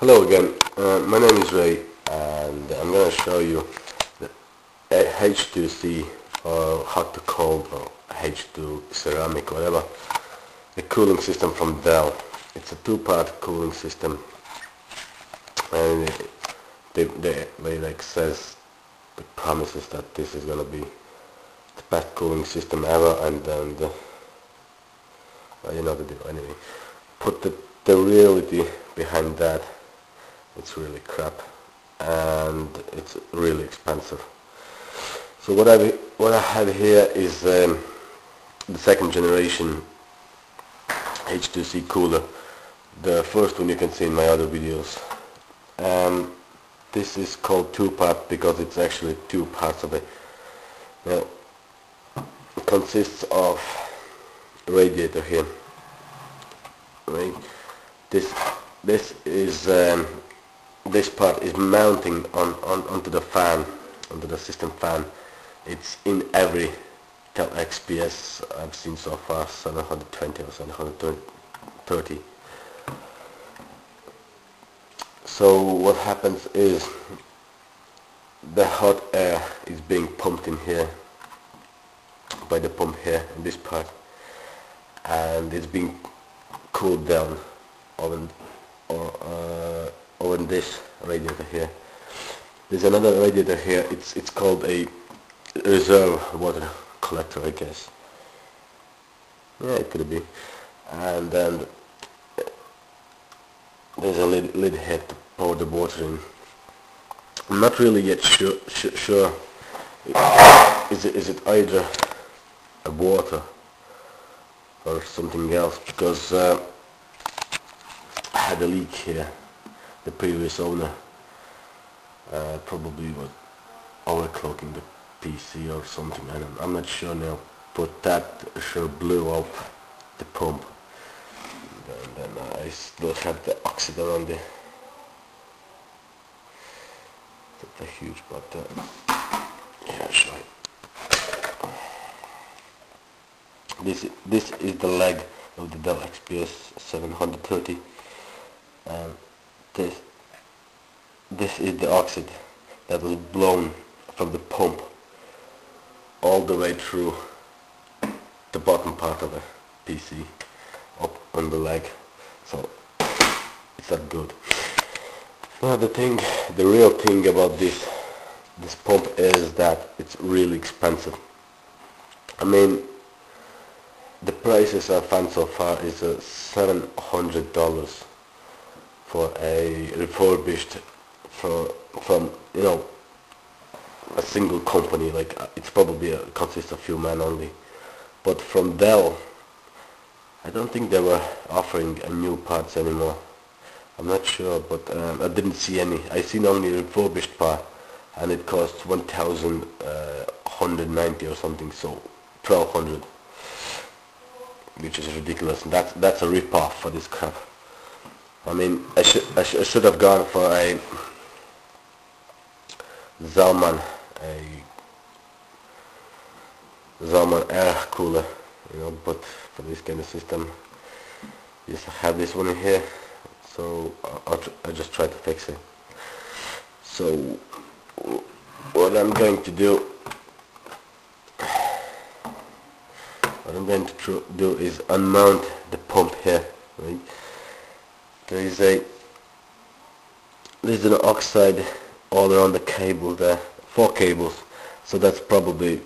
Hello again, uh, my name is Ray and I'm going to show you the H2C or hot to cold or H2 ceramic whatever the cooling system from Dell. It's a two-part cooling system and they, they, they like says the promises that this is going to be the best cooling system ever and then the, you know the deal anyway. Put the, the reality behind that it's really crap and it's really expensive. So what I what I have here is um, the second generation H2C cooler the first one you can see in my other videos. Um, this is called two part because it's actually two parts of it. Now it consists of radiator here. Right? This this is um, this part is mounting on, on onto the fan onto the system fan. It's in every Dell XPS I've seen so far 720 or 730 so what happens is the hot air is being pumped in here by the pump here in this part and it's being cooled down or uh, over this radiator here. There's another radiator here. It's it's called a reserve water collector I guess. Yeah it could be. And then there's a lid, lid head to pour the water in. I'm not really yet sure, sure. Is it, is it either a water or something else? Because uh, I had a leak here the previous owner uh, probably was overclocking the PC or something I don't, I'm not sure now but that sure blew up the pump. And then I still have the oxide around there that's a huge but yeah sure this this is the leg of the Dell XPS 730 and this this is the oxide that was blown from the pump all the way through the bottom part of the PC up on the leg. So it's not good. Now the thing the real thing about this this pump is that it's really expensive. I mean the prices I've found so far is uh, $700 for a refurbished for, from you know a single company like uh, it's probably a, consists of few men only. But from Dell I don't think they were offering a new parts anymore. I'm not sure but um, I didn't see any. I seen only refurbished part and it cost 1190 uh, or something so 1200 which is ridiculous. That's that's a rip-off for this crap I mean, I should I, sh I should have gone for a Zalman, a Zalman air cooler, you know. But for this kind of system, just have this one in here. So I'll, i just try to fix it. So what I'm going to do, what I'm going to do is unmount the pump here, right? There is a there's an oxide all around the cable there four cables. So that's probably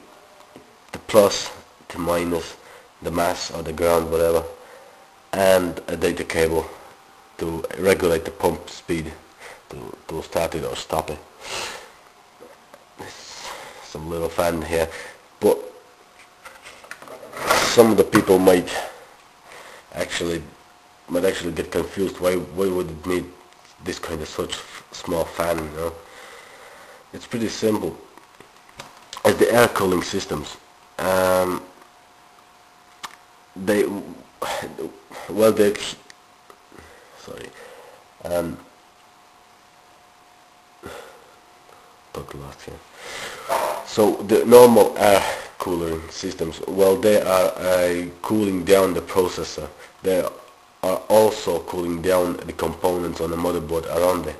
the plus to minus the mass or the ground whatever. And a data cable to regulate the pump speed to, to start it or stop it. Some little fan here. But some of the people might actually might actually get confused. Why why would it need this kind of such small fan? You know, it's pretty simple. As the air cooling systems, um, they well they sorry um, got lost here. So the normal air cooling systems, well, they are uh, cooling down the processor. They are also cooling down the components on the motherboard around it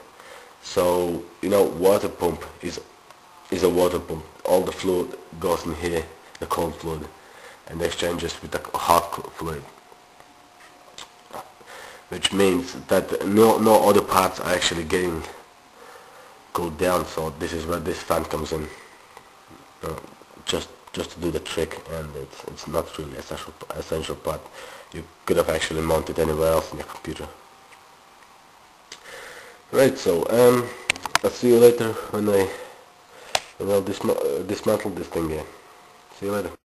so you know water pump is is a water pump. All the fluid goes in here the cold fluid and exchanges with the hot fluid. Which means that no no other parts are actually getting cooled down so this is where this fan comes in. Uh, just just to do the trick and it's, it's not really essential essential part you could have actually mounted anywhere else in your computer. Right so um I'll see you later when I when I'll uh, dismantle this thing again. See you later